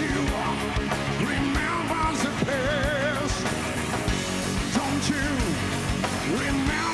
remember the past? Don't you remember?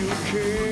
you care.